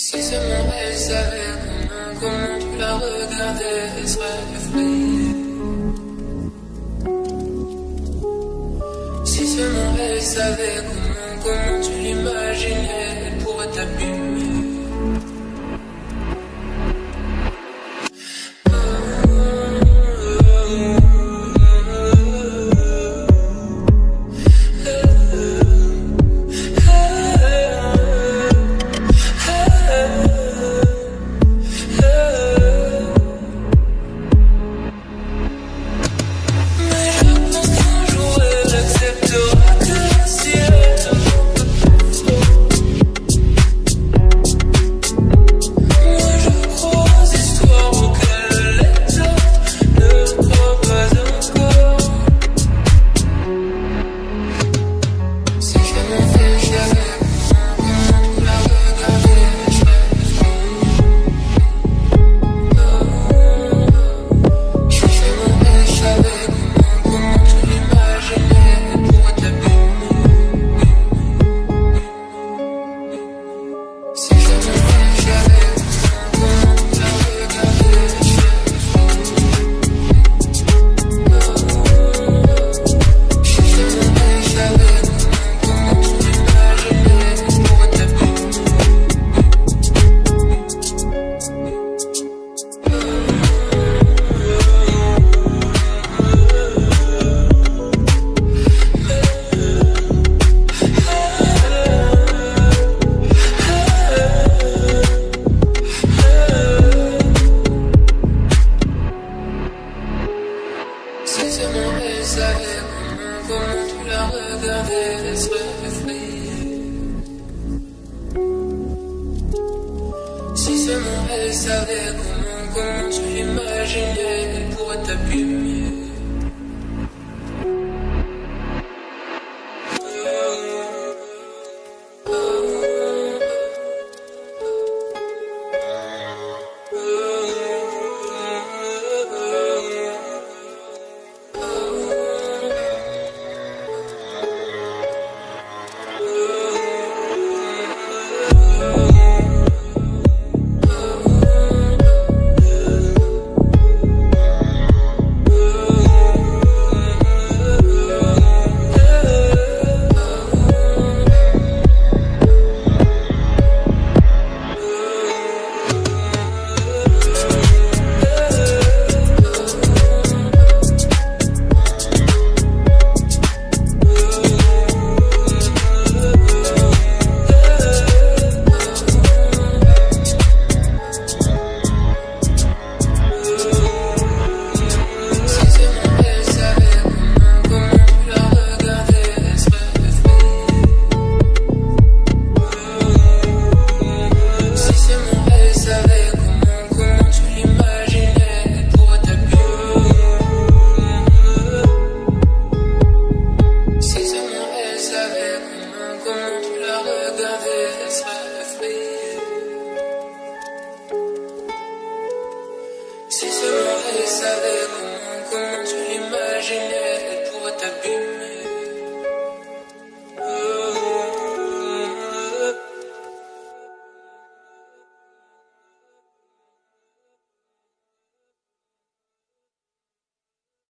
Si seulement elle savait comment, comment tu la regardais, elle serait effrayée. Si seulement elle savait comment, comment tu l'imaginais, elle pourrait t'abîmer. savais comment, comment tu imaginais qu'elle pourrait t'abîmer savaient mon comment tu l'imagines